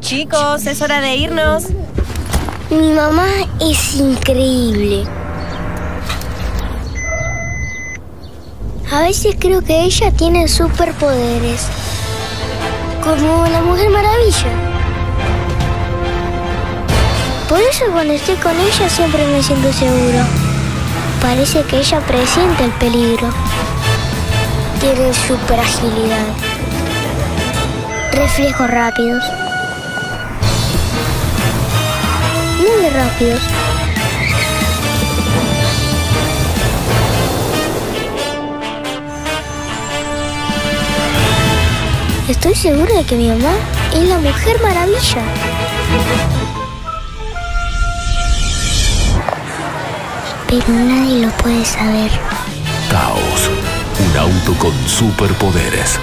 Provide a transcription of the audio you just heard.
Chicos, es hora de irnos. Mi mamá es increíble. A veces creo que ella tiene superpoderes. Como la Mujer Maravilla. Por eso cuando estoy con ella siempre me siento seguro. Parece que ella presiente el peligro. Tiene super agilidad. Reflejos rápidos. Estoy segura de que mi mamá es la mujer maravilla. Pero nadie lo puede saber. Taos, un auto con superpoderes.